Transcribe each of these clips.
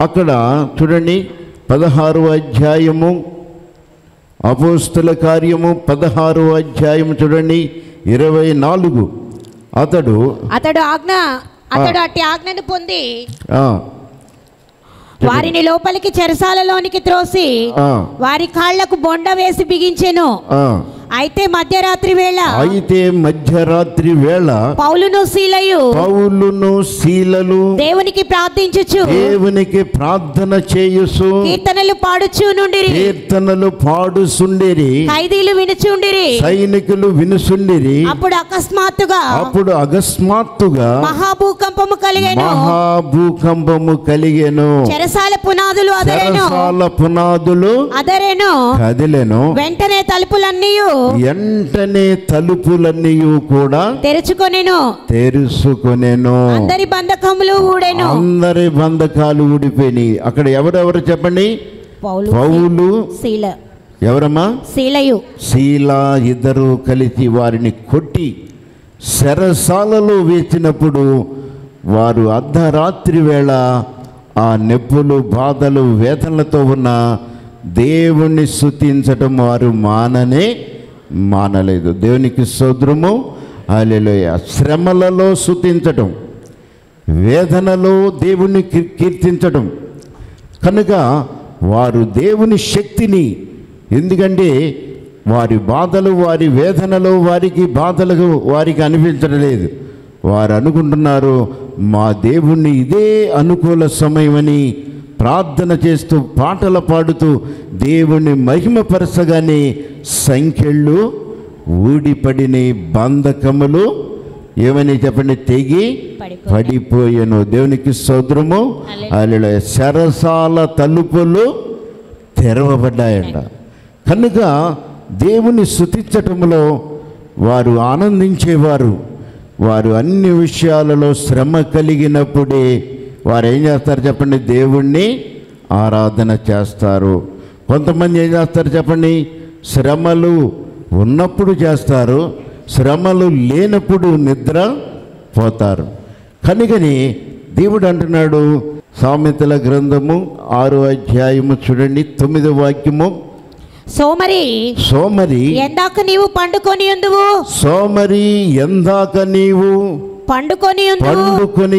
అక్కడ చూడండి పదహారు అధ్యాయము అపోస్తుల కార్యము పదహారు అధ్యాయము చూడండి ఇరవై నాలుగు. అతడు అతడు ఆజ్ఞ అతడు అట్టి ఆజ్ఞను పొంది ఆ, వారిని లోపలికి చెరసాలలోనికి త్రోసి వారి కాళ్ళకు బొండ వేసి బిగించెను. అయితే మధ్యరాత్రి వేళ. అయితే మధ్యరాత్రి వేళ పౌలును శీలయు పౌలును శీలలు దేవునికి ప్రార్థించుచు. దేవునికి ప్రార్థన చేయుసు కీర్తనలు పాడుచు నుండిరి. కీర్తనలు పాడుసుండిరి ఖైదీలు వినుచుండిరి. సైనికులు వినుసుండిరి అప్పుడు అకస్మాత్తుగా. అప్పుడు అకస్మాత్తుగా. మహాభూకంపము కలిగెను. మహాభూకంపము కలిగెను. చెరసాల పునాదులు అదరెను. చెరసాల పునాదులు అదరెను. కదిలెను. వెంటనే తలుపులన్నీ వెంటనే తలుపులన్నీ కూడా తెరుచుకొనెను. తెరుచుకొనెను అందరి బంధకములు ఊడెను. అందరి బంధకాలు ఊడిపోయినాయి. అక్కడ ఎవరెవరు చెప్పండి? పౌలు శీల ఎవరమ్మా? శీలయు శీల ఇద్దరు కలిసి వారిని కొట్టి శరసాలలో వేసినప్పుడు వారు అర్ధరాత్రి వేళ ఆ నొప్పులు బాధలు వేదనలతో ఉన్న దేవుణ్ణి స్తుతించటం వారు మాననే మానలేదు. దేవునికి సోదరము అలెలోయ శ్రమలలో శుతించటం వేదనలో దేవుణ్ణి కీర్తించటం. కనుక వారు దేవుని శక్తిని ఎందుకంటే వారి బాధలు వారి వేదనలు వారికి బాధలు వారికి అనిపించడం లేదు. వారు అనుకుంటున్నారు మా దేవుణ్ణి ఇదే అనుకూల సమయమని ప్రార్థన చేస్తూ పాటలు పాడుతూ దేవుణ్ణి మహిమపరచగానే సంఖ్యళ్ళు ఊడిపడిన బంధకములు ఏమని చెప్పండి తెగి. పడిపోయాను. దేవునికి సోదరము అలా శరసాల తలుపులు తెరవబడ్డాయంట. కనుక దేవుని స్థుతించటంలో వారు ఆనందించేవారు వారు అన్ని విషయాలలో శ్రమ కలిగినప్పుడే వారు ఏం చేస్తారు చెప్పండి? దేవుణ్ణి ఆరాధన చేస్తారు. కొంతమంది ఏం చేస్తారు చెప్పండి? శ్రమలు ఉన్నప్పుడు చేస్తారు శ్రమలు లేనప్పుడు నిద్ర పోతారు. కనుకని దేవుడు అంటున్నాడు సామెతల గ్రంథము ఆరో అధ్యాయము చూడండి తొమ్మిదో వాక్యము. సోమరి సోమరి ఎందాక నీవు పండుకొని ఉందువు సోమరి ఎందాక నీవు పండుకొని పండుకొని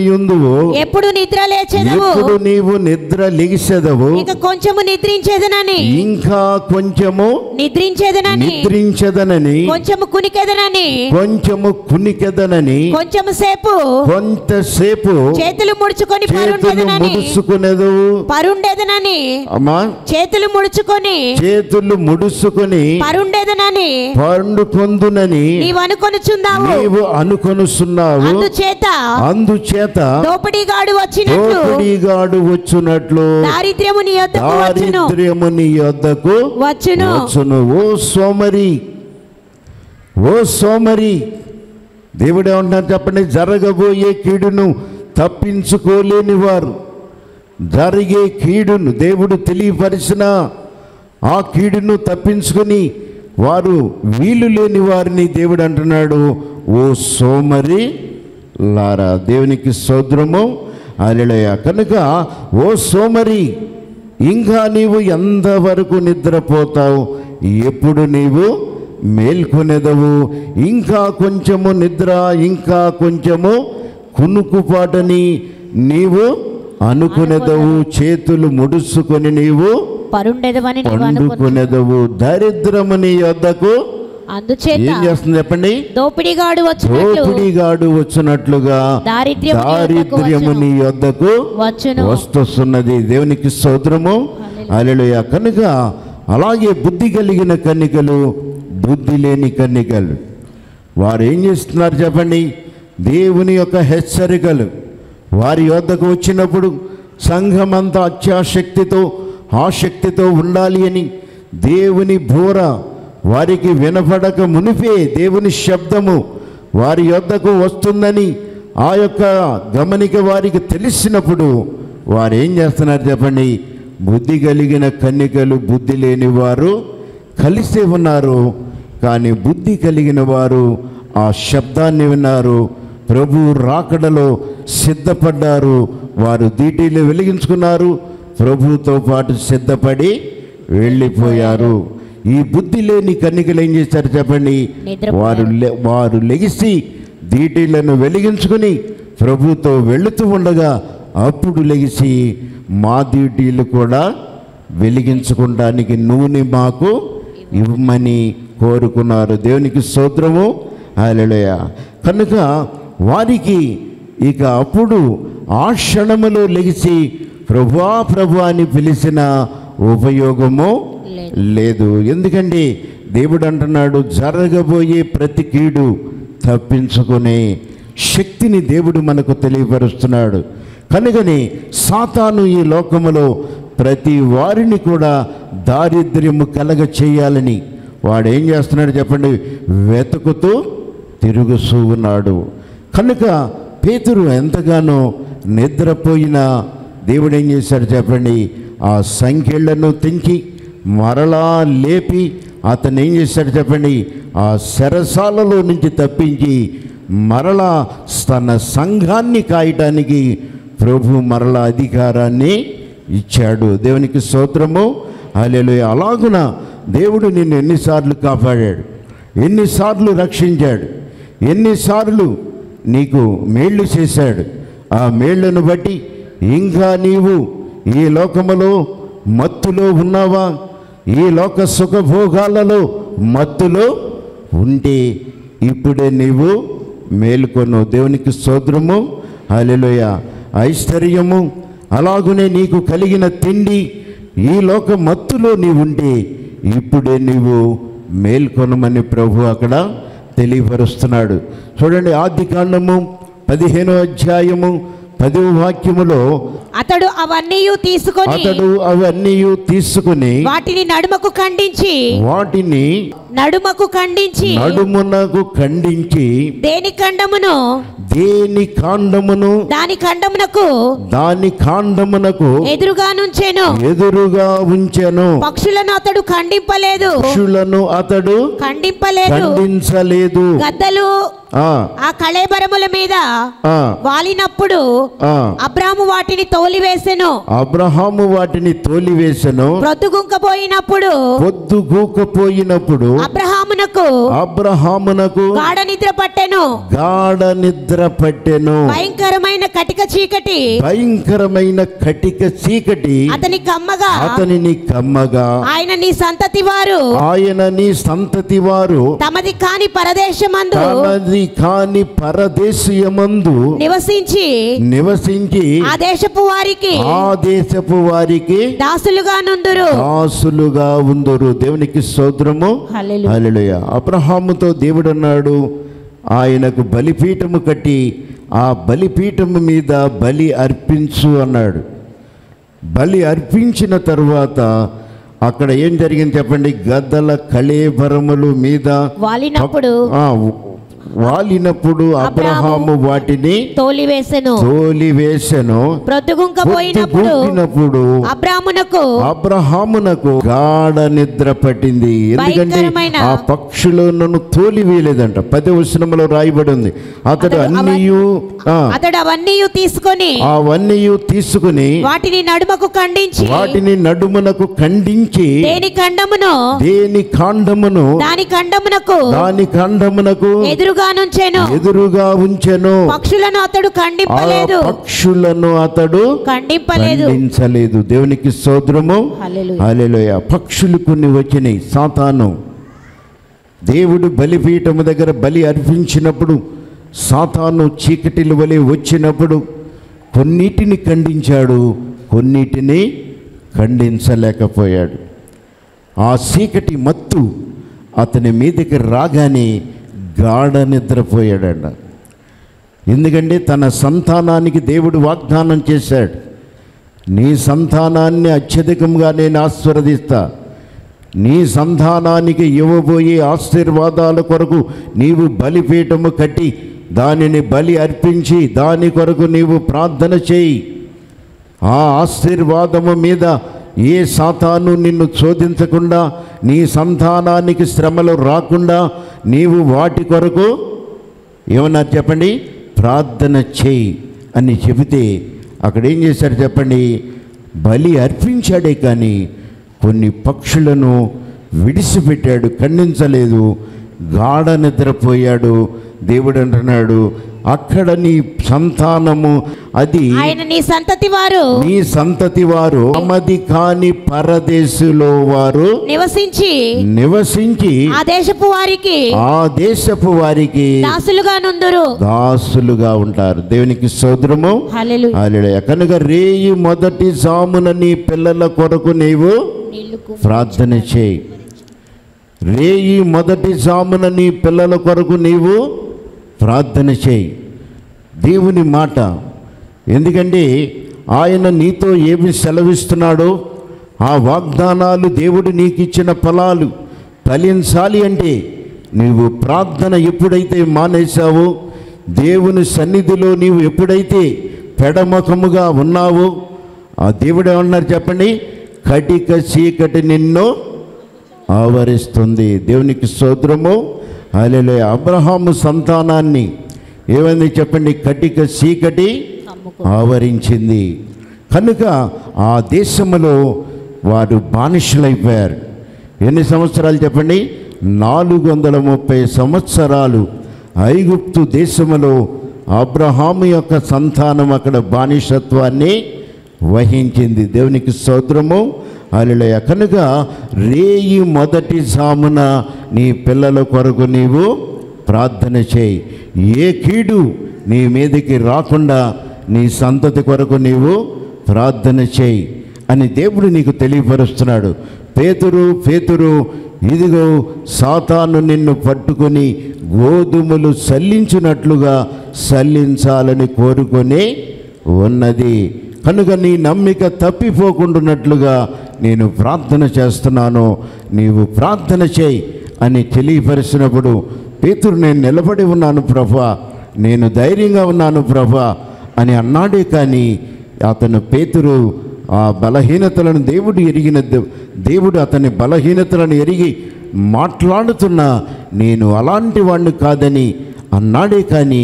ఎప్పుడు నిద్ర లేచెదవు. ఎప్పుడు నీవు నిద్ర లిగిసెదవు ఇక కొంచెము నిద్రించేదనని. ఇంకా కొంచెము నిద్రించేదనని. నిద్రించదనని. కొంచెము కునికెదనని. కొంచెము కునికెదనని. కొంచెము సేపు. కొంతసేపు చేతులు ముడుచుకొని చేతులు పరుండెదనని ముడుచుకునేదవు. పరుండెదనని. అమ్మా. చేతులు ముడుచుకొని. చేతులు ముడుచుకొని. పరుండెదనని. పండుకొందునని నీవు అనుకొనుచుందావు నీవు అనుకొనుస్తున్నావు అందుచేత అందుచేత దోపిడీగాడు వచ్చినట్లు దోపిడీగాడు వచ్చునట్లు దారిద్ర్యము నీ యొద్దకు వచ్చును. దారిద్ర్యము నీ యొద్దకు వచ్చును. వచ్చును. ఓ సోమరి ఓ సోమరి దేవుడు ఏమంటున్నారు చెప్పండి జరగబోయే కీడును తప్పించుకోలేని వారు. జరిగే కీడును దేవుడు తెలియపరిచిన ఆ కీడును తప్పించుకొని వారు వీలు లేని వారిని దేవుడు అంటున్నాడు. ఓ సోమరి లారా. దేవునికి సోద్రము. అలెలయ కనుక ఓ సోమరి ఇంకా నీవు ఎంతవరకు నిద్రపోతావు? ఎప్పుడు నీవు మేల్కొనేదవు? ఇంకా కొంచెము నిద్ర ఇంకా కొంచెము కునుకుపాటని నీవు అనుకునేదవు. చేతులు ముడుచుకొని నీవు పరుండెదవని పండుకునేదవు. దరిద్రము నీ వద్దకు అందుచేత ఏం చేస్తుంది చెప్పండి? దోపిడీగాడు వచ్చినట్లు దోపిడిగాడు వచ్చినట్లుగా దారిద్ర్యము నీ యొద్దకు దారిద్ర్యము. నీ వచ్చును. వస్తున్నది దేవునికి స్తోత్రము. అలెలుయ కనుక అలాగే బుద్ధి కలిగిన కన్నికలు బుద్ధి లేని కన్నికలు. వారు ఏం చేస్తున్నారు చెప్పండి? దేవుని యొక్క హెచ్చరికలు. వారి వద్దకు వచ్చినప్పుడు సంఘమంతా అత్యాశక్తితో ఆసక్తితో ఉండాలి అని దేవుని బోర వారికి వినపడక మునిపే దేవుని శబ్దము వారి యొద్దకు వస్తుందని ఆ యొక్క గమనిక వారికి తెలిసినప్పుడు వారు ఏం చేస్తున్నారు చెప్పండి? బుద్ధి కలిగిన కన్నికలు బుద్ధి లేని వారు కలిసి ఉన్నారు. కానీ బుద్ధి కలిగిన వారు ఆ శబ్దాన్ని విన్నారు. ప్రభు రాకడలో సిద్ధపడ్డారు. వారు దీటీలు వెలిగించుకున్నారు. ప్రభుతో పాటు సిద్ధపడి వెళ్ళిపోయారు. ఈ బుద్ధి లేని కన్నికలు ఏం చేశారు చెప్పండి. వారు వారు లెగిసి దీటీలను వెలిగించుకుని ప్రభుతో వెళుతూ ఉండగా అప్పుడు లెగిసి మా దీటీలు కూడా వెలిగించుకోవడానికి నూనె మాకు ఇవ్వమని కోరుకున్నారు. దేవునికి స్తోత్రము. హల్లెలూయా. కనుక వారికి ఇక అప్పుడు ఆ క్షణములో లెగిసి ప్రభువా ప్రభు అని పిలిచిన ఉపయోగము లేదు. ఎందుకంటే దేవుడు అంటున్నాడు జరగబోయే ప్రతి కీడు తప్పించుకునే శక్తిని దేవుడు మనకు తెలియపరుస్తున్నాడు. కనుకని సాతాను ఈ లోకములో ప్రతి వారిని కూడా దారిద్ర్యము కలగ చేయాలని వాడు ఏం చేస్తున్నాడు చెప్పండి? వెతుకుతూ తిరుగుతూ ఉన్నాడు. కనుక పేతురు ఎంతగానో నిద్రపోయిన దేవుడు ఏం చేశాడు చెప్పండి? ఆ సంఖ్యలను తెంచి మరలా లేపి అతను ఏం చేశాడు చెప్పండి? ఆ శరసాలలో నుంచి తప్పించి మరలా తన సంఘాన్ని కాయటానికి ప్రభు మరలా అధికారాన్ని ఇచ్చాడు. దేవునికి స్తోత్రము. అలెలు అలాగున దేవుడు నిన్ను ఎన్నిసార్లు కాపాడాడు. ఎన్నిసార్లు రక్షించాడు. ఎన్నిసార్లు నీకు మేళ్ళు చేశాడు. ఆ మేళ్ళను బట్టి ఇంకా నీవు ఈ లోకములో మత్తులో ఉన్నావా? ఈ లోక సుఖభోగాలలో మత్తులో ఉంటే ఇప్పుడే నీవు మేలుకొను దేవునికి స్తోత్రము హల్లెలూయ. ఐశ్వర్యము అలాగునే నీకు కలిగిన తిండి ఈ లోక మత్తులో నీవుంటే ఇప్పుడే నీవు మేల్కొనమని ప్రభు అక్కడ తెలియపరుస్తున్నాడు. చూడండి ఆది కాండము పదిహేనో అధ్యాయము పదవ వాక్యములో అతడు అవన్నీ తీసుకొని అతడు అవన్నీ తీసుకుని వాటిని నడుమకు ఖండించి వాటిని నడుమకు ఖండించి నడుమునకు ఖండించి దేని ఖండమును? దేని కాండమును దాని ఖండమునకు దాని కాండమునకు ఎదురుగా నుంచెను. ఎదురుగా ఉంచెను. పక్షులను అతడు ఖండింపలేదు. పక్షులను అతడు ఖండింపలేదు. ఖండించలేదు. గద్దలు ఆ. కళేబరముల మీద వాలినప్పుడు ఆ. అబ్రాము వాటిని తోలివేసెను. అబ్రహాము వాటిని తోలివేసెను. బ్రతుకుంకపోయినప్పుడు పొద్దుగూకపోయినప్పుడు అబ్రహామునకు అబ్రహామునకు గాఢ నిద్ర పట్టెను. గాఢ నిద్ర పట్టెను. భయంకరమైన కటిక చీకటి. భయంకరమైన కటిక చీకటి. అతని కమ్మగా. అతనిని కమ్మగా. ఆయన నీ సంతతి వారు ఆయన నీ సంతతి వారు తమది కాని పరదేశమందు. తనది కాని పరదేశీయమందు నివసించి నివసించి ఆ దేశపు వారికి ఆ దేశపు వారికి దాసులుగా నుందురు. దాసులుగా ఉందరు. దేవునికి స్తోత్రము. హల్లెలూయా. అబ్రహాముతో దేవుడు అన్నాడు ఆయనకు బలిపీఠము కట్టి ఆ బలిపీఠము మీద బలి అర్పించు అన్నాడు. బలి అర్పించిన తరువాత అక్కడ ఏం జరిగింది చెప్పండి? గద్దల కళేబరములు మీద వాలినప్పుడు వాలినప్పుడు అబ్రహాము వాటిని తోలివేసెను. తోలివేసెను. పొద్దుగూకినప్పుడు అబ్రామునకు అబ్రహామునకు గాఢ నిద్ర పట్టింది. ఎందుకంటే ఆ పక్షులు నన్ను తోలివేయలేదంట. పది వచనములో రాయబడి ఉంది. అతడు అన్నియు ఆ, అతడు అవన్నీ తీసుకొని అవన్నీ తీసుకుని వాటిని నడుమకు ఖండించి వాటిని నడుమునకు ఖండించి దేని ఖండమును దేని కాండమును దాని ఖండమునకు దాని కాండమునకు ఎదురుగా నుంచెను. ఎదురుగా ఉంచెను. పక్షులను అతడు ఖండింపలేదు. పక్షులను అతడు ఖండింపలేదు. ఖండించలేదు. దేవునికి సోదరము. హల్లెలూయా. పక్షులు కొన్ని వచ్చినాయి. సాతాను. దేవుడు బలిపీఠము దగ్గర బలి అర్పించినప్పుడు సాతాను చీకటిల వలె వచ్చినప్పుడు కొన్నిటిని ఖండించాడు. కొన్నిటిని ఖండించలేకపోయాడు. ఆ చీకటి మత్తు అతని మీదకి రాగానే గాఢ నిద్రపోయాడంట. ఎందుకంటే తన సంతానానికి దేవుడు వాగ్దానం చేశాడు. నీ సంతానాన్ని అత్యధికంగా నేను ఆశీర్వదిస్తా. నీ సంతానానికి ఇవ్వబోయే ఆశీర్వాదాల కొరకు నీవు బలిపీఠము కట్టి దానిని బలి అర్పించి దాని కొరకు నీవు ప్రార్థన చేయి. ఆ ఆశీర్వాదము మీద ఏ సాతాను నిన్ను చోదించకుండా నీ సంతానానికి శ్రమలు రాకుండా నీవు వాటి కొరకు ఏమన్నా చెప్పండి? ప్రార్థన చేయి అని చెబితే అక్కడ ఏం చేశారు చెప్పండి? బలి అర్పించాడే కానీ కొన్ని పక్షులను విడిచిపెట్టాడు ఖండించలేదు గాఢ నిద్రపోయాడు దేవుడు అంటున్నాడు అక్కడ నీ సంతానము అది ఆయన నీ సంతతి వారు. నీ సంతతి వారు అమది కాని పరదేశులో వారు నివసించి నివసించి ఆ దేశపు వారికి ఆ దేశపు వారికి దాసులుగా నుందురు. దాసులుగా ఉంటారు. దేవునికి సోదరము హల్లెలూయా. కనుక రేయి మొదటి సామున నీ పిల్లల కొరకు నీవు ప్రార్థన చేయి. రేయి మొదటి సామున నీ పిల్లల కొరకు నీవు ప్రార్థన చేయి. దేవుని మాట. ఎందుకంటే ఆయన నీతో ఏమి సెలవిస్తున్నాడో ఆ వాగ్దానాలు దేవుడు నీకు ఇచ్చిన ఫలాలు ఫలించాలి అంటే నీవు ప్రార్థన ఎప్పుడైతే మానేశావో దేవుని సన్నిధిలో నీవు ఎప్పుడైతే పెడముఖముగా ఉన్నావో ఆ దేవుడు ఏమన్నారు చెప్పండి? కటిక చీకటి నిన్ను ఆవరిస్తుంది. దేవునికి సోద్రము అలే అబ్రహాము సంతానాన్ని ఏమైంది చెప్పండి? కటిక చీకటి ఆవరించింది. కనుక ఆ దేశములో వారు బానిసలైపోయారు. ఎన్ని సంవత్సరాలు చెప్పండి? నాలుగు వందల ముప్పై సంవత్సరాలు ఐగుప్తు దేశములో అబ్రహాము యొక్క సంతానం అక్కడ బానిసత్వాన్ని వహించింది. దేవునికి స్తోత్రము. అలలయ కనుక రేయి మొదటి సామున నీ పిల్లల కొరకు నీవు ప్రార్థన చేయి. ఏ కీడు నీ మీదకి రాకుండా నీ సంతతి కొరకు నీవు ప్రార్థన చేయి అని దేవుడు నీకు తెలియపరుస్తున్నాడు. పేతురు పేతురు ఇదిగో సాతాను నిన్ను పట్టుకొని గోధుమలు సల్లించినట్లుగా సల్లించాలని కోరుకొని ఉన్నది. కనుక నీ నమ్మిక తప్పిపోకుండా నేను ప్రార్థన చేస్తున్నాను నీవు ప్రార్థన చేయి అని తెలియపరిచినప్పుడు పేతురు నేను నిలబడి ఉన్నాను ప్రభా నేను ధైర్యంగా ఉన్నాను ప్రభా అని అన్నాడే కానీ అతను పేతురు ఆ బలహీనతలను దేవుడు ఎరిగిన దేవుడు అతని బలహీనతలను ఎరిగి మాట్లాడుతున్నా నేను అలాంటి వాడిని కాదని అన్నాడే కానీ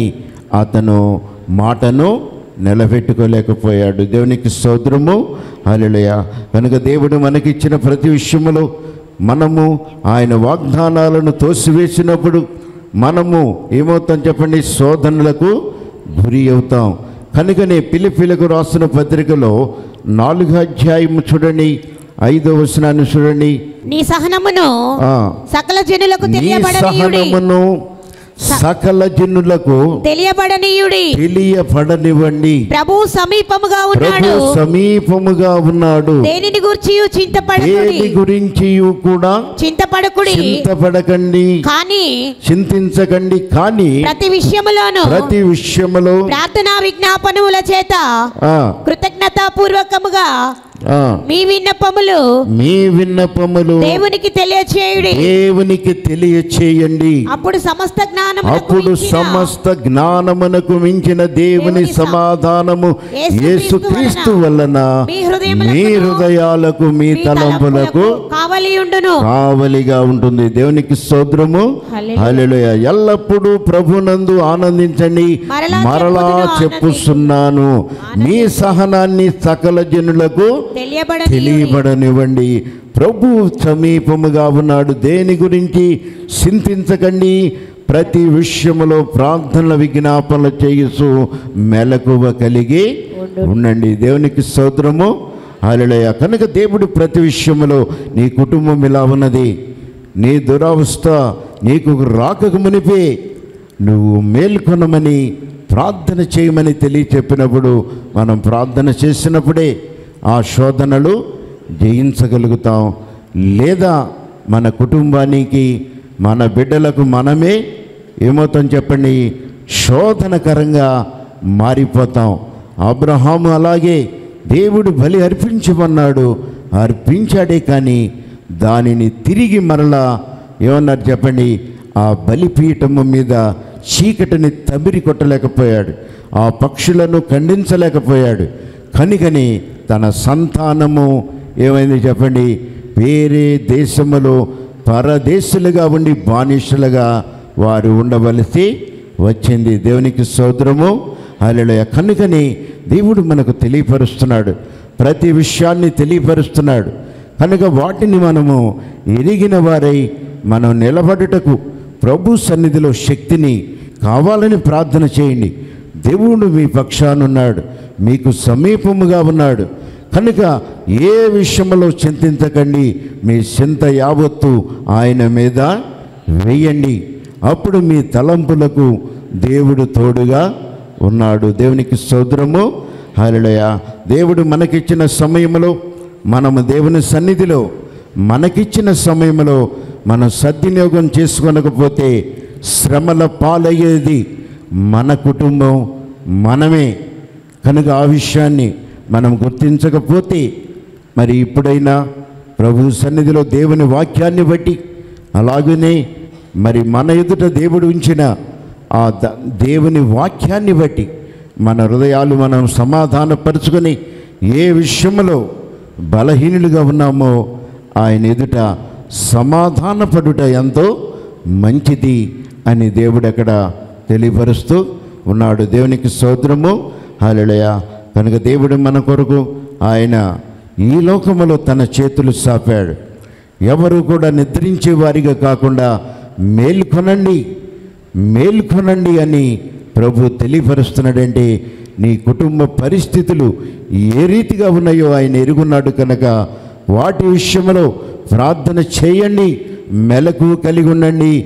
అతను మాటను నిలబెట్టుకోలేకపోయాడు. దేవునికి సోదరము హల్లెలూయ. కనుక దేవుడు మనకిచ్చిన ప్రతి విషయములో మనము ఆయన వాగ్దానాలను తోసివేసినప్పుడు మనము ఏమవుతాం చెప్పండి? శోధనలకు గురి అవుతాం. కనుకనే పిలిపిలకు రాసిన పత్రికలో నాలుగు అధ్యాయం చూడండి ఐదో వచనాన్ని చూడండి. నీ సహనమును సకల జనులకు తెలియబడనీయుడి. సహనమును సకల జనులకు తెలియబడనీయుడి. తెలియపడనివ్వండి ప్రభు సమీపముగా ఉన్నాడు. సమీపముగా ఉన్నాడు. దేనిని గురించి చింతపడకుడి. దేని గురించి కూడా చింతపడకుడి. చింతపడకండి. కానీ చింతించకండి కానీ ప్రతి విషయములోను ప్రతి విషయములో ప్రార్థనా విజ్ఞాపనముల చేత ఆ, కృతజ్ఞతాపూర్వకముగా ఆ, మీ విన్నపములు మీ విన్నపములు దేవునికి తెలియచేయుడి. దేవునికి తెలియచేయండి. అప్పుడు సమస్త జ్ఞానము అప్పుడు సమస్త జ్ఞానమునకు మించిన దేవుని సమాధానము యేసుక్రీస్తు వలన మీ హృదయాలకు మీ తలంపులకు కావలి ఉండును. కావలిగా ఉంటుంది. దేవునికి స్తోత్రము. హల్లెలూయా. ఎల్లప్పుడూ ప్రభునందు ఆనందించండి. మరలా చెప్పుస్తున్నాను. మీ సహనాన్ని సకల జనులకు తెలియబడని తెలియబడనివ్వండి. ప్రభు సమీపముగా ఉన్నాడు. దేని గురించి చింతించకండి. ప్రతి విషయములో ప్రార్థనల విజ్ఞాపనలు చేయుచు మెలకువ కలిగి ఉండండి. దేవునికి స్తోత్రము. హల్లెలూయా. కనుక దేవుడు ప్రతి విషయములో నీ కుటుంబం ఇలా ఉన్నది. నీ దురవస్థ నీకు రాకకు మునిపే నువ్వు మేల్కొనమని ప్రార్థన చేయమని తెలియచెప్పినప్పుడు మనం ప్రార్థన చేసినప్పుడే ఆ శోధనలు జయించగలుగుతాం. లేదా మన కుటుంబానికి మన బిడ్డలకు మనమే ఏమవుతాం చెప్పండి? శోధనకరంగా మారిపోతాం. అబ్రహాము అలాగే దేవుడు బలి అర్పించమన్నాడు. అర్పించాడే కానీ దానిని తిరిగి మరలా ఏమన్నారు చెప్పండి? ఆ బలిపీఠము మీద చీకటిని తమిరి కొట్టలేకపోయాడు. ఆ పక్షులను ఖండించలేకపోయాడు. కనుకని తన సంతానము ఏమైంది చెప్పండి? వేరే దేశములో పరదేశులుగా ఉండి బానిసలుగా వారు ఉండవలసి వచ్చింది. దేవునికి సోదరము అలెలయ కనుకని దేవుడు మనకు తెలియపరుస్తున్నాడు. ప్రతి విషయాన్ని తెలియపరుస్తున్నాడు. కనుక వాటిని మనము ఎరిగిన వారై మనం నిలబడుటకు ప్రభు సన్నిధిలో శక్తిని కావాలని ప్రార్థన చేయండి. దేవుడు మీ పక్షానున్నాడు మీకు సమీపముగా ఉన్నాడు. కనుక ఏ విషయంలో చింతించకండి మీ చింత యావత్తు ఆయన మీద వేయండి. అప్పుడు మీ తలంపులకు దేవుడు తోడుగా ఉన్నాడు. దేవునికి సౌద్రము హల్లెలూయ. దేవుడు మనకిచ్చిన సమయంలో మనము దేవుని సన్నిధిలో మనకిచ్చిన సమయంలో మనం సద్వినియోగం చేసుకోనకపోతే శ్రమల పాలయ్యేది మన కుటుంబం మనమే. కనుక ఆ విషయాన్ని మనం గుర్తించకపోతే మరి ఇప్పుడైనా ప్రభు సన్నిధిలో దేవుని వాక్యాన్ని బట్టి అలాగనే మరి మన ఎదుట దేవుడు ఉంచిన ఆ ద- దేవుని వాక్యాన్ని బట్టి మన హృదయాలు మనం సమాధానపరుచుకొని ఏ విషయంలో బలహీనులుగా ఉన్నామో ఆయన ఎదుట సమాధానపడుట ఎంతో మంచిది అని దేవుడు అక్కడ తెలియపరుస్తూ ఉన్నాడు. దేవునికి స్తోత్రము. హల్లెలూయా. కనుక దేవుడు మన కొరకు ఆయన ఈ లోకములో తన చేతులు సాపాడు. ఎవరు కూడా నిద్రించే వారిగా కాకుండా మేల్కొనండి మేల్కొనండి అని ప్రభు తెలియపరుస్తున్నాడంటే నీ కుటుంబ పరిస్థితులు ఏ రీతిగా ఉన్నాయో ఆయన ఎరుగున్నాడు కనుక వాటి విషయంలో ప్రార్థన చేయండి మెలకు కలిగి ఉండండి.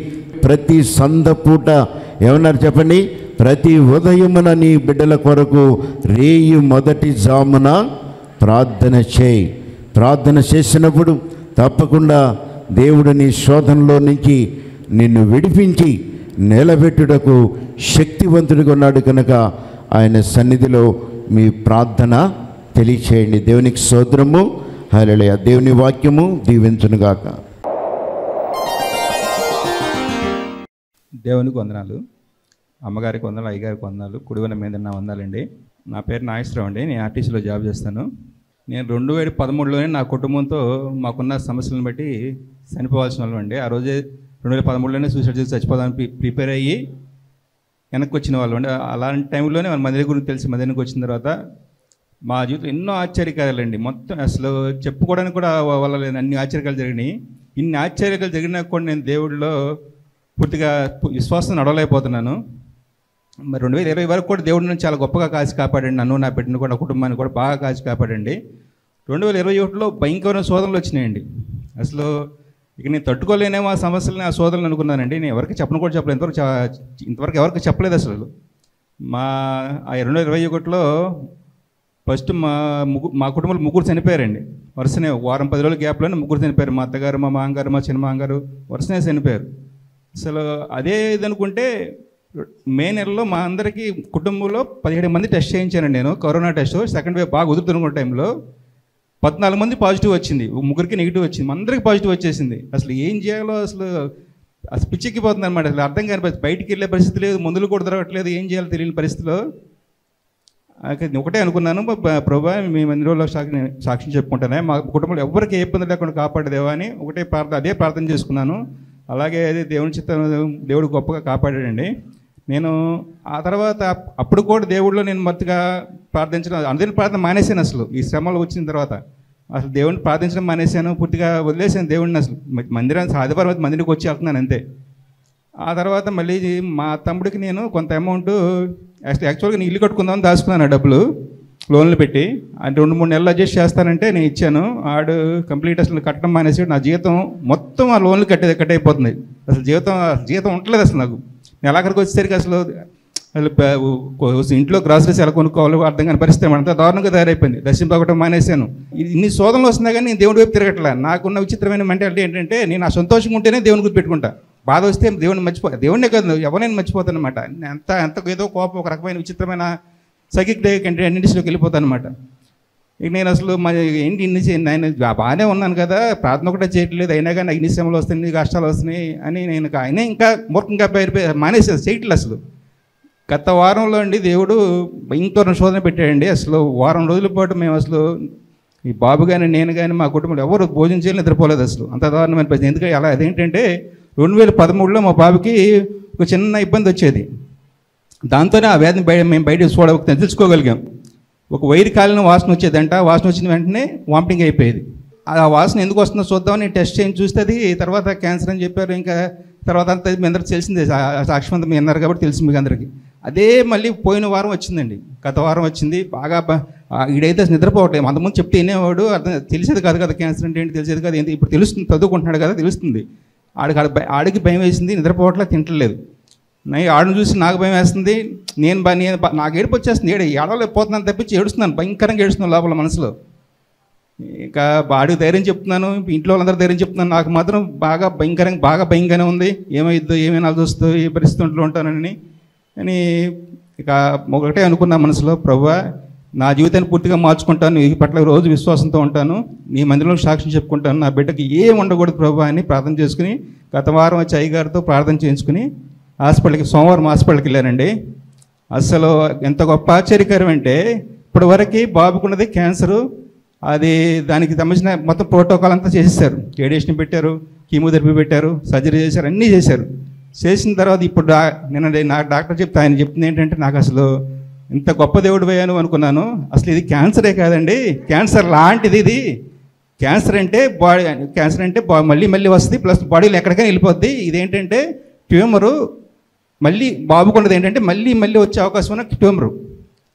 ప్రతి సందపూట ఏమన్నారు చెప్పండి? ప్రతి ఉదయమున నీ బిడ్డల కొరకు రేయి మొదటి జామున ప్రార్థన చేయి. ప్రార్థన చేసినప్పుడు తప్పకుండా దేవుడు నీ శోధనలో నుంచి నిన్ను విడిపించి నిలబెట్టుటకు శక్తివంతుడిగా ఉన్నాడు కనుక ఆయన సన్నిధిలో మీ ప్రార్థన తెలియచేయండి. దేవునికి సోదరము హల్లెలూయా. దేవుని వాక్యము దీవించునుగాక. దేవునికి వందనాలు. అమ్మగారికి వందనాలు అయ్యగారికి వందనాలు కుడివన మీద నా వందాలండి నా పేరు నాగేశ్వరం అండి. నేను ఆర్టీసీలో జాబ్ చేస్తాను. నేను రెండు వేల పదమూడులోనే నా కుటుంబంతో మాకున్న సమస్యలను బట్టి చనిపోవాల్సిన వాళ్ళం అండి. ఆ రోజే రెండు వేల పదమూడులోనే సూసైడ్ చేసి చచ్చిపోదామని ప్రిపేర్ అయ్యి వెనక్కి వచ్చిన వాళ్ళు. అంటే అలాంటి టైంలోనే మన మదిరి గురించి తెలిసి మదిరికి వచ్చిన తర్వాత మా జీవితం ఎన్నో ఆశ్చర్యకార్యాలండి మొత్తం అసలు చెప్పుకోవడానికి కూడా వాళ్ళ అన్ని ఆశ్చర్యాలు జరిగినాయి. ఇన్ని ఆశ్చర్యాలు జరిగినా కూడా నేను దేవుడిలో పూర్తిగా విశ్వాసం నడవలేకపోతున్నాను. మరి రెండు వేల ఇరవై వరకు కూడా దేవుడు నుంచి చాలా గొప్పగా కాచి కాపాడండి. నన్ను నా బిడ్డను కూడా కుటుంబాన్ని కూడా బాగా కాచి కాపాడండి. రెండు వేల ఇరవై ఒకటిలో భయంకరమైన శోధనలు వచ్చినాయండి. అసలు ఇక నేను తట్టుకోలేనేమో ఆ సమస్యలని ఆ సోదరులు అనుకున్నానండి. నేను ఎవరికి చెప్పను కూడా చెప్పలేదు. ఇంతవరకు ఇంతవరకు ఎవరికి చెప్పలేదు అసలు. మా ఆ రెండు వేల ఇరవై ఒకటిలో ఫస్ట్ మా ముగ్గు మా కుటుంబంలో ముగ్గురు చనిపోయారండి. వరుసనే వారం పది రోజుల గ్యాప్లోనే ముగ్గురు చనిపోయారు. మా అత్తగారు మా మామగారు మా చిన్న మామగారు వరుసనే చనిపోయారు. అసలు అదే ఇది అనుకుంటే మే నెలలో మా అందరికీ కుటుంబంలో పదిహేడు మంది టెస్ట్ చేయించానండి నేను. కరోనా టెస్ట్ సెకండ్ వేవ్ బాగా కుదురుతున్న టైంలో పద్నాలుగు మంది పాజిటివ్ వచ్చింది. ముగ్గురికి నెగిటివ్ వచ్చింది. అందరికి పాజిటివ్ వచ్చేసింది. అసలు ఏం చేయాలో అసలు అసలు పిచ్చెక్కిపోతుంది అనమాట అసలు అర్థం కాని పరిస్థితి. బయటికి వెళ్ళే పరిస్థితి లేదు. మందులు కూడా దొరకట్లేదు. ఏం చేయాలో తెలియని పరిస్థితిలో నేను ఒకటే అనుకున్నాను. ప్రభా మేము అన్ని మందిరంలో సాక్షి సాక్ష్యం చెప్పుకుంటానే. మా కుటుంబంలో ఎవరికి ఏ ఇబ్బంది లేకుండా కాపాడదేవా అని ఒకటే ప్రార్థన అదే ప్రార్థన చేసుకున్నాను. అలాగే అదే దేవుని చిత్తం దేవుడు గొప్పగా కాపాడాడండి. నేను ఆ తర్వాత అప్పుడు కూడా దేవుడిలో నేను మొత్తగా ప్రార్థించడం అందరి ప్రార్థన మానేశాను అసలు. ఈ శ్రమలు వచ్చిన తర్వాత అసలు దేవుడిని ప్రార్థించడం మానేశాను పూర్తిగా వదిలేసాను దేవుడిని అసలు. మందిరానికి ఆదివారం మందిరికి వచ్చి వెళ్తున్నాను అంతే. ఆ తర్వాత మళ్ళీ మా తమ్ముడికి నేను కొంత అమౌంట్ యాక్చువల్గా నేను ఇల్లు కట్టుకుందామని దాచుకున్నాను ఆ డబ్బులు లోన్లు పెట్టి. అంటే రెండు మూడు నెలలు అడ్జస్ట్ చేస్తానంటే నేను ఇచ్చాను. ఆడు కంప్లీట్ అసలు కట్టడం మానేసి నా జీవితం మొత్తం ఆ లోన్లు కట్టే కట్ అయిపోతుంది అసలు జీవితం జీవితం ఉండట్లేదు అసలు నాకు. నెలాఖరికి వచ్చేసరికి అసలు ఇంట్లో గ్రాసరీస్ ఎలా కొనుక్కోవాలో అర్థం కాని పరిస్థితి అంత దారుణంగా తయారైపోయింది. దర్శింపకటం మానేశాను. ఇది ఇన్ని శోధనలు వస్తున్నా కానీ నేను దేవుడి వైపు తిరగట్లే. నాకున్న విచిత్రమైన మెంటాలిటీ ఏంటంటే నేను ఆ సంతోషంగా ఉంటేనే దేవుని గుర్తు పెట్టుకుంటా. బాధ వస్తే దేవుడిని మర్చిపో దేవుడినే కాదు ఎవరైనా మర్చిపోతాను అనమాట ఎంత ఎంత ఏదో కోపం ఒక రకమైన విచిత్రమైన సైకిక్ అంటే అన్నింటిలోకి వెళ్ళిపోతాను అనమాట ఇక నేను అసలు మా ఏంటి ఇన్ని నేను బాగానే ఉన్నాను కదా ప్రార్థన ఒకటే చేయట్లేదు అయినా కానీ నాకు ఇన్ని వస్తున్నాయి కష్టాలు వస్తున్నాయి అని నేను ఇక ఆయనే ఇంకా మూర్ఖంగా పేరు మానేసేది చేయట్లేదు అసలు. గత వారంలో అండి దేవుడు భయంకర శోధన పెట్టాడండి అసలు వారం రోజుల పాటు మేము అసలు ఈ బాబు కానీ నేను కానీ మా కుటుంబంలో ఎవరు భోజనం చేయాలి నిద్రపోలేదు అసలు. అంత దారుణమైన పరిస్థితి. ఎందుకంటే అలా అదేంటంటే రెండు వేల పదమూడులో మా బాబుకి ఒక చిన్న ఇబ్బంది వచ్చేది. దాంతోనే ఆ వ్యాధిని బయట మేము బయట చూడ తెలుసుకోగలిగాం. ఒక వైర్ కాలిన వాసన వచ్చేదంట. వాసన వచ్చిన వెంటనే వామిటింగ్ అయిపోయేది. ఆ వాసన ఎందుకు వస్తుందో చూద్దామని టెస్ట్ చేయించి చూస్తే అది తర్వాత క్యాన్సర్ అని చెప్పారు. ఇంకా తర్వాత అంతా మీ అందరికి తెలిసిందే. సా- మీ అన్నారు కాబట్టి తెలిసింది మీకు అందరికీ. అదే మళ్ళీ పోయిన వారం వచ్చిందండి. గత వారం వచ్చింది. బాగా ఈడైతే నిద్రపోవట్లేదు. అంతకుముందు చెప్తే వినేవాడు అర్థం తెలిసేది కాదు కదా క్యాన్సర్ అంటే ఏంటి తెలిసేది కాదు. ఏంటి ఇప్పుడు తెలుస్తుంది చదువుకుంటున్నాడు కదా తెలుస్తుంది. ఆడికి ఆడ ఆడికి భయం వేసింది నిద్రపోవట్లేదు తింటలేదు. నేను ఆడను చూసి నాకు భయం వేస్తుంది. నేను బా నేను నాకు ఏడుపు వచ్చేస్తుంది. ఏడు ఏడవలేకపోతున్నాను తప్పించి ఏడుస్తున్నాను. భయంకరంగా ఏడుస్తున్నాను లోపల మనసులో. ఇంకా బాడీ ధైర్యం చెప్తున్నాను. ఇంట్లో వాళ్ళందరూ ధైర్యం చెప్తున్నాను. నాకు మాత్రం బాగా భయంకరంగా బాగా భయంగానే ఉంది. ఏమైద్దో ఏమైనా వస్తుందో ఏ పరిస్థితుల్లో ఉంటానని. అని ఇక ఒకటే అనుకున్నా మనసులో ప్రభా నా జీవితాన్ని పూర్తిగా మార్చుకుంటాను. ఈ పట్ల రోజు విశ్వాసంతో ఉంటాను. నీ మందిరంలో సాక్ష్యం చెప్పుకుంటాను. నా బిడ్డకి ఏం ఉండకూడదు ప్రభా అని ప్రార్థన చేసుకుని గత వారం వచ్చి అయ్యగారితో ప్రార్థన చేయించుకుని హాస్పిటల్కి సోమవారం హాస్పిటల్కి వెళ్ళానండి. అసలు ఎంత గొప్ప ఆశ్చర్యకరం అంటే ఇప్పటివరకు బాబుకున్నది క్యాన్సరు. అది దానికి సంబంధించిన మొత్తం ప్రోటోకాల్ అంతా చేసేసారు. రేడియేషన్ పెట్టారు కీమోథెరపీ పెట్టారు సర్జరీ చేశారు అన్నీ చేశారు. చేసిన తర్వాత ఇప్పుడు డా నిన్న నాకు డాక్టర్ చెప్తే ఆయన చెప్తుంది ఏంటంటే నాకు అసలు ఇంత గొప్ప దేవుడు పోయాను అనుకున్నాను. అసలు ఇది క్యాన్సరే కాదండి. క్యాన్సర్ లాంటిది ఇది. క్యాన్సర్ అంటే బాడీ క్యాన్సర్ అంటే మళ్ళీ మళ్ళీ వస్తుంది ప్లస్ బాడీలో ఎక్కడికైనా వెళ్ళిపోద్ది. ఇదేంటంటే ట్యూమరు మళ్ళీ బాబుకున్నది ఏంటంటే మళ్ళీ మళ్ళీ వచ్చే అవకాశం ఉన్న ట్యూమరు.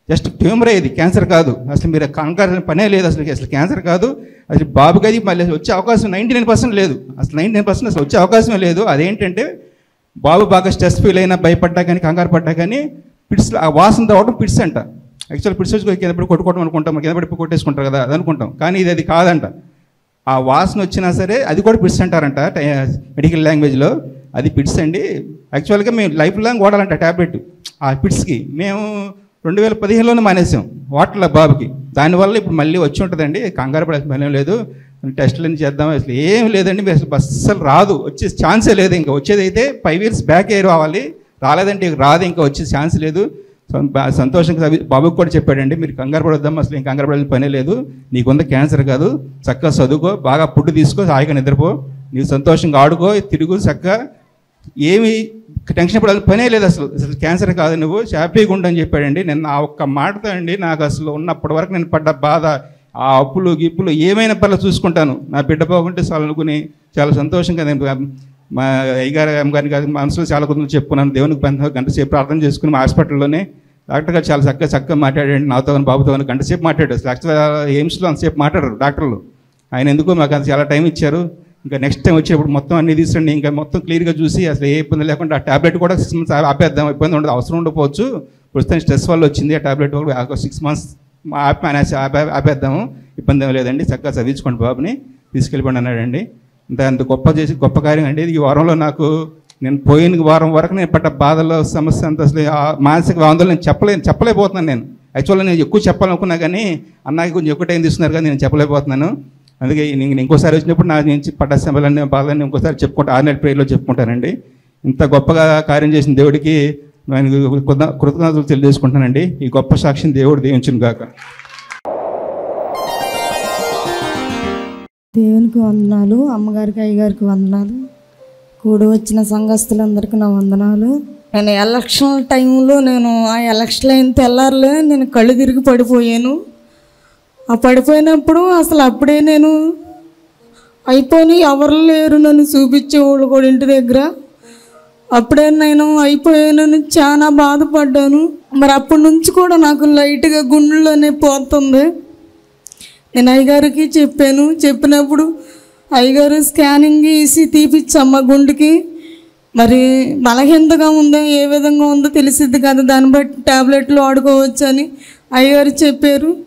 జస్ట్ ట్యూమరే ఇది క్యాన్సర్ కాదు. అసలు మీరు కంగారు పనే లేదు అసలు అసలు క్యాన్సర్ కాదు. అసలు బాబుకి అది మళ్ళీ వచ్చే అవకాశం నైంటీ నైన్ పర్సెంట్ లేదు. అసలు నైంటీ నైన్ పర్సెంట్ అసలు వచ్చే అవకాశమే లేదు. అదేంటంటే బాబు బాగా స్ట్రెస్ ఫీల్ అయినా భయపడ్డా కానీ కంగారు పడ్డా కానీ పిట్స్ ఆ వాసన రావడం పిట్స్ అంట. యాక్చువల్ పిట్స్ వచ్చి కింద పడి కొట్టుకోవడం అనుకుంటాం. కింద పడి కొట్టేసుకుంటారు కదా అది అనుకుంటాం. కానీ ఇది అది కాదంట. ఆ వాసన వచ్చినా సరే అది కూడా పిట్స్ అంటారంట మెడికల్ లాంగ్వేజ్లో. అది పిట్స్ అండి. యాక్చువల్గా మేము లైఫ్ లాంగ్ వాడాలంట ట్యాబ్లెట్ ఆ పిట్స్కి మేము రెండు వేల పదిహేనులోనే మానేసాం వాటర్ల బాబుకి. దానివల్ల ఇప్పుడు మళ్ళీ వచ్చి ఉంటుందండి కంగారు పడాల్సిన పని ఏం లేదు. టెస్టులు చేద్దాం అసలు ఏం లేదండి మీరు అసలు అస్సలు రాదు. వచ్చే ఛాన్సే లేదు ఇంకా. వచ్చేది అయితే ఫైవ్ ఇయర్స్ బ్యాక్ ఏ రావాలి రాలేదంటే రాదు ఇంకా వచ్చే ఛాన్స్ లేదు. సంతోషంగా బాబుకి కూడా చెప్పాడండి మీరు కంగారు పడొద్దాం అసలు ఇంకా కంగారు పడాల్సిన పనే లేదు. నీకుంద క్యాన్సర్ కాదు చక్కగా చదువుకో బాగా ఫుడ్ తీసుకో హాయిగా నిద్రపో. నీవు సంతోషంగా ఆడుకో తిరుగు చక్కగా. ఏమి టెన్షన్ పడాలి పనే లేదు అసలు. అసలు క్యాన్సర్ కాదు నువ్వు హ్యాపీగా ఉండని చెప్పాడండి. నేను ఆ ఒక్క మాటతో అండి నాకు అసలు ఉన్నప్పటి వరకు నేను పడ్డ బాధ ఆ అప్పులు గిప్పులు ఏమైనా పర్లేదు చూసుకుంటాను. నా బిడ్డ బాగుంటే చాలు అనుకుని చాలా సంతోషంగా నేను మా అయ్యగారు అమ్మగారిని గారి మనసులో చాలా కొంత చెప్పుకున్నాను. దేవునికి పని గంట సేపు ప్రార్థన చేసుకుని మా హాస్పిటల్లోనే డాక్టర్ గారు చాలా చక్కగా చక్కగా మాట్లాడండి నాతో కానీ బాబుతో కానీ గంట సేపు మాట్లాడారు ఎయిమ్స్లో అంతసేపు మాట్లాడారు డాక్టర్లు. ఆయన ఎందుకో మాకు అంత చాలా టైం ఇచ్చారు. ఇంకా నెక్స్ట్ టైం వచ్చినప్పుడు మొత్తం అన్ని తీసుకురండి ఇంకా మొత్తం క్లియర్గా చూసి అసలు ఏ ఇబ్బంది లేకుండా ఆ టాబ్లెట్ కూడా సిక్స్ మంత్స్ ఆపేద్దాం ఇబ్బంది ఉండదు అవసరం ఉండకపోవచ్చు. ప్రస్తుతం స్ట్రెస్ వల్ల వచ్చింది. ఆ టాబ్లెట్ కూడా ఒక సిక్స్ మంత్స్ ఆపి మానేసి ఆపే- ఆపేద్దాము. ఇబ్బంది ఏం లేదండి. చక్కగా చదివించుకోండి బాబుని. తీసుకెళ్ళిపోండి అన్నాడండి ఇంత అంత గొప్ప చేసి గొప్ప కార్యం అండి. ఈ వారంలో నాకు నేను పోయిన వారం వరకు నేను పడ్డ బాధలో సమస్య అంత అసలు మానసిక ఆందోళన నేను చెప్పలే చెప్పలేకపోతున్నాను నేను. యాక్చువల్గా నేను ఎక్కువ చెప్పాలనుకున్నా కానీ అన్నకి కొంచెం ఎక్కువ టైం తీసుకున్నారు కానీ నేను చెప్పలేకపోతున్నాను. అందుకే నేను ఇంకోసారి వచ్చినప్పుడు నా నుంచి పడ్డ శ్రమలన్నీ బాధలన్నీ ఇంకోసారి చెప్పుకుంటా ఆర్నెట్ ప్రేయర్లో చెప్పుకుంటానండి. ఇంత గొప్పగా కార్యం చేసిన దేవుడికి నేను కృతజ్ఞతలు తెలియజేసుకుంటానండి. ఈ గొప్ప సాక్షిని దేవుడు దీవించును గాక. దేవునికి వందనాలు అమ్మగారికి అయ్యగారికి వందనాలు. కూడి వచ్చిన సంఘస్థులందరికీ నా వందనాలు. నేను ఎలక్షన్ టైంలో నేను ఆ ఎలక్షన్ అయిన తెల్లారులే నేను కళ్ళు తిరిగి పడిపోయాను. ఆ పడిపోయినప్పుడు అసలు అప్పుడే నేను అయిపోయి ఎవరు లేరు నన్ను చూపించేవాళ్ళు కూడా ఇంటి దగ్గర. అప్పుడే నేను అయిపోయానని చాలా బాధపడ్డాను. మరి అప్పటి నుంచి కూడా నాకు లైట్గా గుండెలోనే పోతుంది. నేను అయ్యగారికి చెప్పాను. చెప్పినప్పుడు అయ్యగారు స్కానింగ్ వేసి తీపిచ్చమ్మ గుండెకి. మరి బలహీనతగా ఉందో ఏ విధంగా ఉందో తెలిసిద్ది కదా దాన్ని బట్టి టాబ్లెట్లు వాడుకోవచ్చు అని అయ్యగారు చెప్పారు.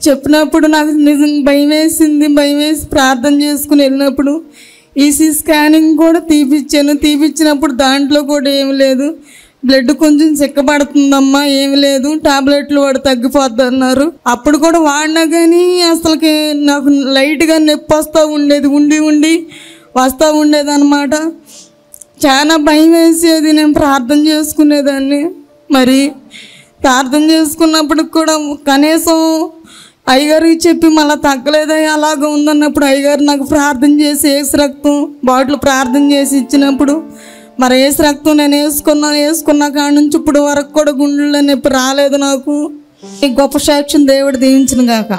చెప్పినప్పుడు నాకు నిజం భయం వేసింది భయం వేసి ప్రార్థన చేసుకుని వెళ్ళినప్పుడు ఈసీ స్కానింగ్ కూడా తీపిచ్చాను. తీపిచ్చినప్పుడు దాంట్లో కూడా ఏమి లేదు. బ్లడ్ కొంచెం చిక్కబడుతుందమ్మా ఏమి లేదు. టాబ్లెట్లు వాడు తగ్గిపోద్ది అన్నారు అప్పుడు కూడా వాడినా కానీ అసలుకి నాకు లైట్గా నొప్పి వస్తూ ఉండేది ఉండి ఉండి వస్తూ ఉండేది అనమాట చాలా భయం వేసేది నేను ప్రార్థన చేసుకునేదాన్ని. మరి ప్రార్థన చేసుకున్నప్పుడు కూడా కనీసం అయ్యగారికి చెప్పి మళ్ళీ తగ్గలేదా అలాగ ఉందన్నప్పుడు అయ్యగారు నాకు ప్రార్థన చేసి ఏసు రక్తం బాటిల్ ప్రార్థన చేసి ఇచ్చినప్పుడు మరి ఏసు రక్తం నేను వేసుకున్నాను వేసుకున్న కాడ నుంచి ఇప్పుడు వరకు కూడా గుండెల్లో నొప్పి రాలేదు నాకు. ఈ గొప్ప సాక్ష్యం దేవుడు దీవించిన గాక.